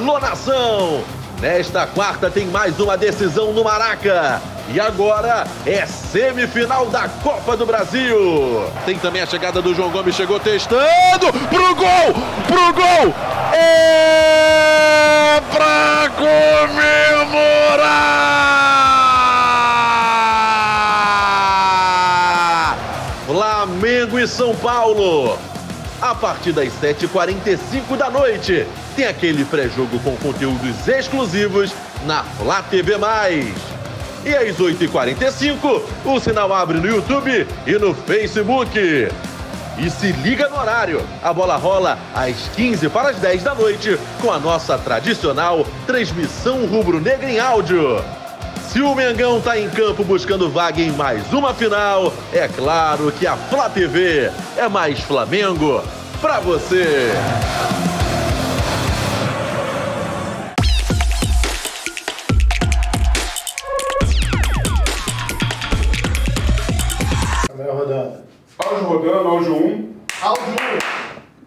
Alô Nação! Nesta quarta tem mais uma decisão no Maraca. E agora é semifinal da Copa do Brasil. Tem também a chegada do João Gomes, chegou testando pro gol, pro gol. É pra comemorar. Flamengo e São Paulo. A partir das 7h45 da noite, tem aquele pré-jogo com conteúdos exclusivos na Flá TV+. E às 8h45, o sinal abre no YouTube e no Facebook. E se liga no horário, a bola rola às 15 para as 10 da noite com a nossa tradicional transmissão rubro-negra em áudio. Se o Mengão tá em campo buscando vaga em mais uma final, é claro que a Flá TV é mais Flamengo pra você. Primeira rodada. Áudio rodando, áudio 1. Áudio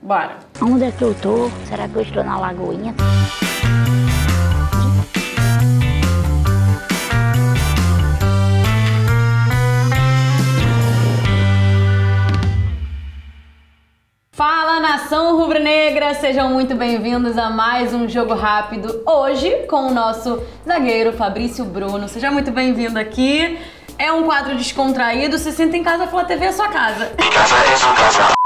1. Bora. Onde é que eu tô? Será que eu estou na Lagoinha? Nação rubro-negra, sejam muito bem-vindos a mais um jogo rápido. Hoje com o nosso zagueiro Fabrício Bruno. Seja muito bem-vindo aqui. É um quadro descontraído. Se sinta em casa, Flá TV é sua casa.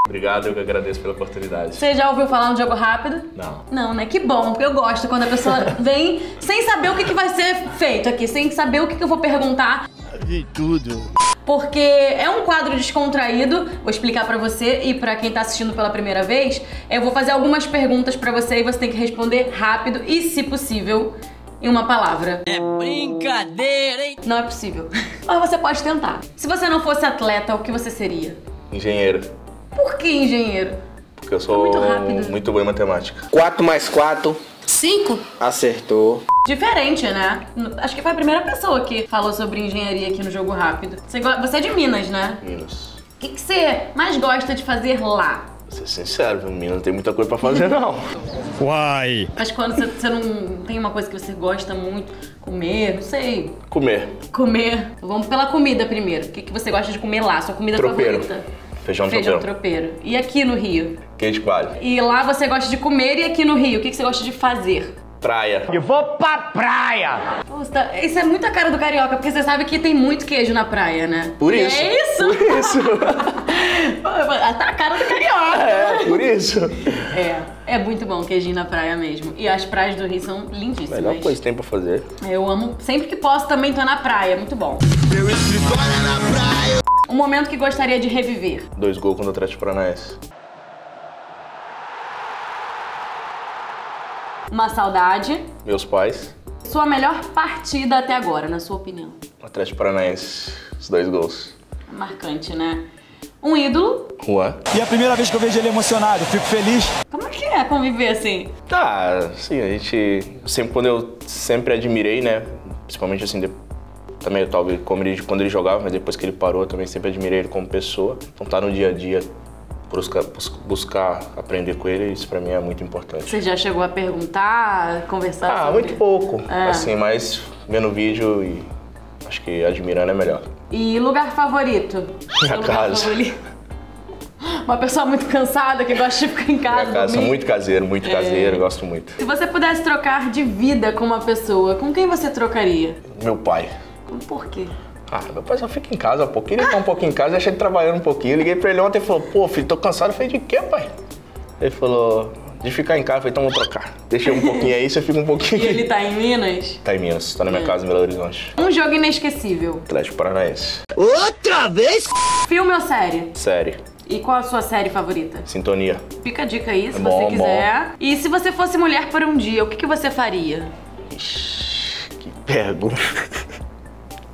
Obrigado, eu que agradeço pela oportunidade. Você já ouviu falar no jogo rápido? Não. Não, né? Que bom, porque eu gosto quando a pessoa vem sem saber o que, que vai ser feito aqui, sem saber o que, que eu vou perguntar. De tudo. Porque é um quadro descontraído. Vou explicar pra você e pra quem tá assistindo pela primeira vez. Eu vou fazer algumas perguntas pra você e você tem que responder rápido e, se possível, em uma palavra. É brincadeira, hein? Não é possível. Mas você pode tentar. Se você não fosse atleta, o que você seria? Engenheiro, Por que engenheiro? porque eu sou muito rápido. muito bom em matemática. 4 mais 4, Cinco? acertou. Diferente, né? Acho que foi a primeira pessoa que falou sobre engenharia aqui no jogo rápido. Você, go- você é de Minas, né? Minas. O que, que você mais gosta de fazer lá? Vou ser sincero, viu? Minas não tem muita coisa pra fazer, não. Uai. Mas quando você, você não tem uma coisa que você gosta muito, comer, não sei, Comer. comer. Vamos pela comida primeiro. O que, que você gosta de comer lá? Sua comida Tropeiro. favorita? Feijão, Feijão tropeiro. tropeiro. E aqui no Rio? Queijo coalho. E lá você gosta de comer e aqui no Rio? O que, que você gosta de fazer? Praia. Eu vou pra praia. Tá- Isso é muito a cara do carioca, porque você sabe que tem muito queijo na praia, né? Por E isso. É isso? Por isso. tá a cara do carioca. É, por isso. É, é muito bom queijinho na praia mesmo. E as praias do Rio são lindíssimas. Melhor coisa que tem pra fazer. Eu amo, sempre que posso também tô na praia, é muito bom. Um momento que gostaria de reviver. Dois gols contra o Atlético Paranaense. Uma saudade. Meus pais. Sua melhor partida até agora, na sua opinião? Atlético Paranaense. Os dois gols. Marcante, né? Um ídolo. Juan. E é a primeira vez que eu vejo ele emocionado, fico feliz. Como é que é conviver assim? Tá, assim, a gente. Sempre quando eu sempre admirei, né? Principalmente assim, de- também eu talvez como ele, quando ele jogava, mas depois que ele parou, eu também sempre admirei ele como pessoa. Então tá no dia a dia, buscar, bus- buscar aprender com ele, isso pra mim é muito importante. Você já chegou a perguntar, conversar Ah, sobre... muito pouco. É. Assim, mas vendo o vídeo e acho que admirando é melhor. E lugar favorito? Minha casa. favorito? Uma pessoa muito cansada que gosta de ficar em casa. Minha casa é dormir. muito caseiro, muito caseiro, gosto muito. Se você pudesse trocar de vida com uma pessoa, com quem você trocaria? Meu pai. Por quê? Ah, meu pai só fica em casa, pô. Queria ficar um pouquinho em casa, deixei ele trabalhando um pouquinho. Eu liguei pra ele ontem e falou, pô, filho, tô cansado. Eu falei, de quê, pai? Ele falou, de ficar em casa. Eu falei, então vou trocar. Deixei um pouquinho aí, você fica um pouquinho E ele tá em Minas? Tá em Minas, tá na minha casa em Belo Horizonte. Um jogo inesquecível. Atlético Paranaense. Outra vez? Filme ou série? Série. E qual a sua série favorita? Sintonia. Fica a dica aí, se É você bom, quiser. E se você fosse mulher por um dia, o que, que você faria? Que pergunta.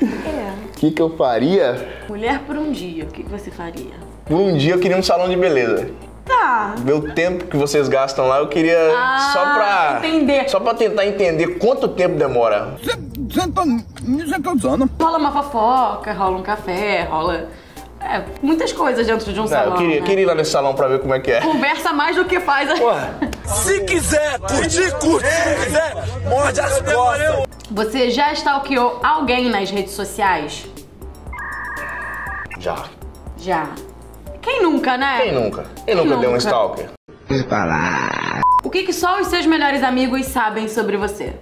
É. O que, que eu faria? Mulher por um dia, o que, que você faria? Por um dia eu queria um salão de beleza. Tá. Ver o tempo que vocês gastam lá, eu queria Ah, só pra. entender. Só pra tentar entender quanto tempo demora. Você tá, você tá usando? Rola uma fofoca, rola um café, rola. É, muitas coisas dentro de um Não, salão. eu queria, né? queria ir lá nesse salão pra ver como é que é. Conversa mais do que faz. a- Porra, Se quiser curtir, curte. Se quiser, morde as costas. Você já stalkeou alguém nas redes sociais? Já. Já. Quem nunca, né? Quem nunca? Quem nunca deu um nunca? stalker? O que, que só os seus melhores amigos sabem sobre você?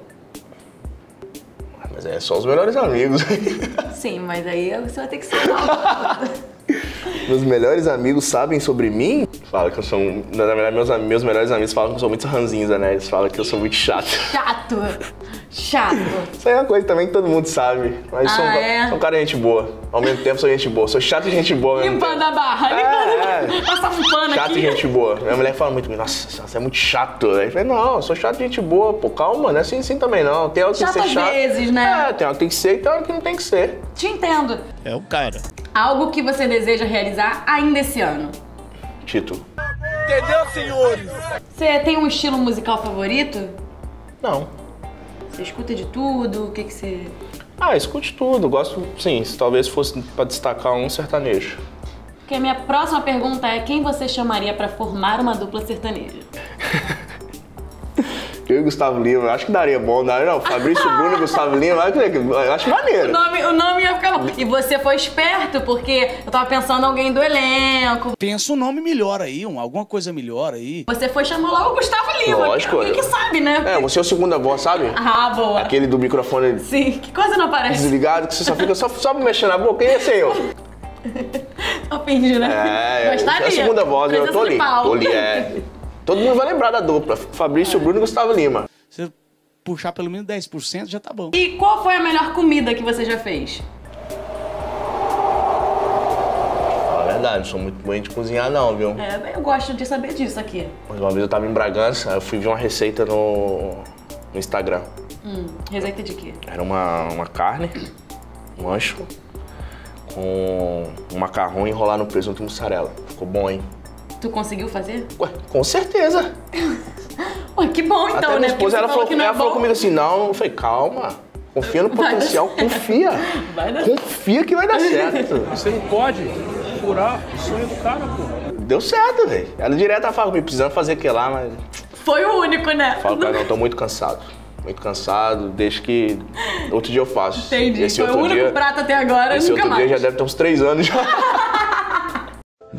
Mas é só os melhores amigos. Sim, mas aí você vai ter que ser meus melhores amigos sabem sobre mim? Fala que eu sou. Na verdade, meus, meus melhores amigos falam que eu sou muito ranzinza, né? Eles falam que eu sou muito chato. chato. Chato. Isso aí é uma coisa também que todo mundo sabe. Mas sou, um, Ah, é? sou um cara de gente boa. Ao mesmo tempo sou gente boa. Sou chato e gente boa. Limpando a barra, É, limpando. é. Passar um pano Chato aqui. e gente boa. Minha mulher fala muito comigo, nossa, você é muito chato. Aí eu falei, não, eu sou chato e gente boa. Pô, calma, não é assim, assim também não. Tem hora que tem que Chato ser chato. vezes, né? É, tem hora que tem que ser e tem hora que não tem que ser. Te entendo. É o cara. Algo que você deseja realizar ainda esse ano. Título. Entendeu, senhores? Você tem um estilo musical favorito? Não. Você escuta de tudo? O que que você... Ah, escute tudo. Gosto, sim, se talvez fosse pra destacar um sertanejo. Porque a minha próxima pergunta é quem você chamaria pra formar uma dupla sertaneja? Eu e Gustavo Lima, acho que daria bom, daria não. Fabrício Bruno e Gustavo Lima, eu acho- acho O maneiro. nome, o nome ia ficar bom. E você foi esperto, porque eu tava pensando em alguém do elenco. Pensa um nome melhor aí, um, alguma coisa melhor aí. Você foi chamar logo o Gustavo Lima. Lógico, Alguém que sabe, né? É, você é o segunda voz, sabe? Ah, boa. Aquele do microfone Sim, que coisa não aparece. desligado, que você só fica só, só mexendo na boca. Quem é esse eu? Finge, né? É, Gostaria. é a segunda voz, eu tô ali. Tô ali, é. Todo mundo vai lembrar da dupla. Fabrício Bruno e Gustavo Lima. Você puxar pelo menos 10% já tá bom. E qual foi a melhor comida que você já fez? Fala a verdade, não sou muito bom de cozinhar não, viu? É, eu gosto de saber disso aqui. Mas uma vez eu tava em Bragança, eu fui ver uma receita no, no Instagram. Hum, receita de quê? Era uma, uma carne, um ancho, com um macarrão enrolar no presunto e mussarela. Ficou bom, hein? Tu conseguiu fazer? Ué, com certeza. Ué, que bom então, Até né? minha esposa, ela, falou, é ela falou bom. comigo assim, não, eu falei, calma. Confia no potencial, confia. Vai dar Confia que vai dar certo. Você não pode furar o sonho do cara, pô. Deu certo, velho. Ela direto fala comigo, precisando fazer aquilo lá, mas... Foi o único, né? Falo ela, não, tô muito cansado. Muito cansado, deixa que outro dia eu faço. Entendi. Esse Foi o outro único dia, prato até agora, esse nunca outro mais. dia já deve ter uns três anos já.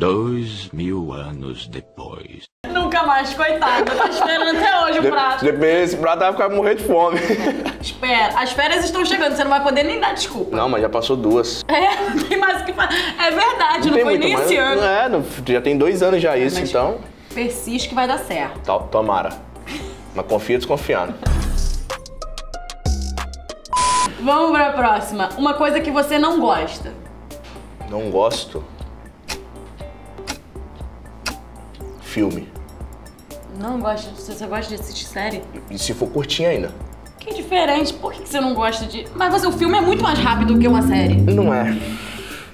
Dois mil anos depois. Nunca mais, coitado. Tá esperando até hoje o De- prato. Dependendo desse prato, vai ficar morrer de fome. Espera, as férias estão chegando, você não vai poder nem dar desculpa. Não, mas já passou duas. É, não tem mais o que fazer. É verdade, não, tem foi muito nem esse ano. É, não- já tem dois anos já isso, mas- então. Persiste que vai dar certo. to- Tomara. Mas confia desconfiando. Vamos pra próxima. Uma coisa que você não gosta. Não gosto. Filme. Não gosta, você gosta de assistir série? E se for curtinho ainda. Que diferente, por que você não gosta de. Mas você, o filme é muito mais rápido que uma série. Não é.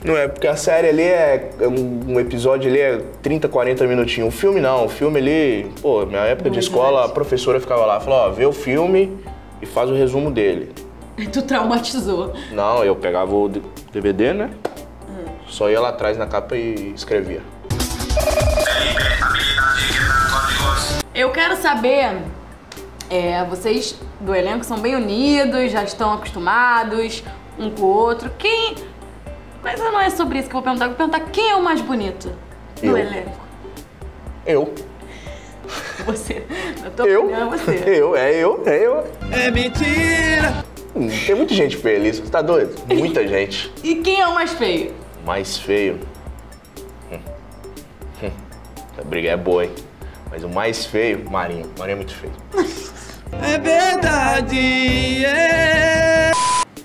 Não é, porque a série ali é. é Um episódio ali é 30, 40 minutinhos. O filme não. O filme ali. Pô, minha época de escola, horas. a professora ficava lá, falou: ó, vê o filme e faz o resumo dele. Tu traumatizou. Não, eu pegava o DVD, né? Hum. Só ia lá atrás na capa e escrevia. Eu quero saber. É, vocês do elenco são bem unidos, já estão acostumados um com o outro. Quem. Mas não é sobre isso que eu vou perguntar. Eu vou perguntar quem é o mais bonito do Eu. elenco. Eu. Você. Na tua Eu? opinião, é você. Eu, é eu, é eu. É mentira! Hum, Tem muita gente feliz. Você tá doido? Muita gente. E quem é o mais feio? Mais feio. Hum. Hum. A briga é boa, hein? Mas o mais feio, Marinho. Marinho é muito feio. É verdade! É.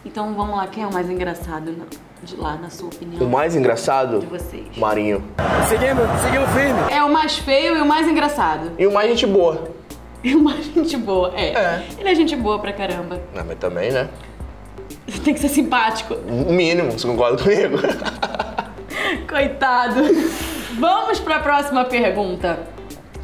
Então vamos lá, quem é o mais engraçado de lá, na sua opinião? O mais engraçado, De vocês. Marinho. Seguimos, seguimos firme. É o mais feio e o mais engraçado. E o mais gente boa. E o mais gente boa, é. É. Ele é gente boa pra caramba. Não, mas também, né? Tem que ser simpático. O mínimo, você concorda comigo? Coitado. Vamos pra próxima pergunta.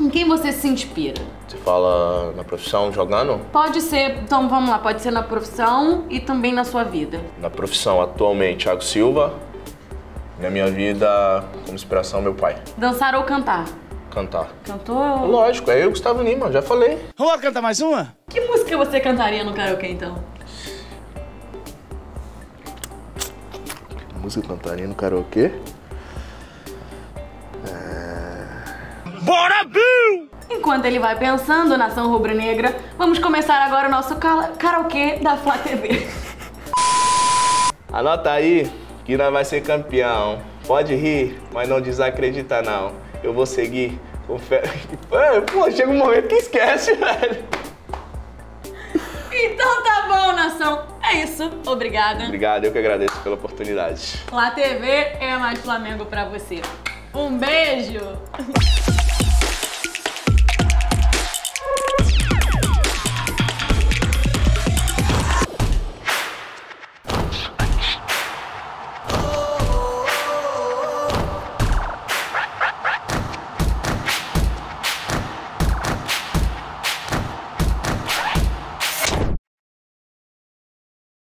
Em quem você se inspira? Você fala na profissão, jogando? Pode ser, então vamos lá, pode ser na profissão e também na sua vida. Na profissão, atualmente, Thiago Silva. Na minha vida, como inspiração, meu pai. Dançar ou cantar? cantar. Cantou? Lógico, é eu, Gustavo Lima, já falei. Vamos cantar mais uma? Que música você cantaria no karaokê então? Música cantaria no karaokê? Bora, Bill! Enquanto ele vai pensando, nação rubro-negra, vamos começar agora o nosso karaokê da Flá TV. Anota aí que nós vai ser campeão. Pode rir, mas não desacredita não. Eu vou seguir com fé. Pô, chega um momento que esquece, velho. Então tá bom, nação. É isso. Obrigada. Obrigado, eu que agradeço pela oportunidade. Flá TV é mais Flamengo pra você. Um beijo!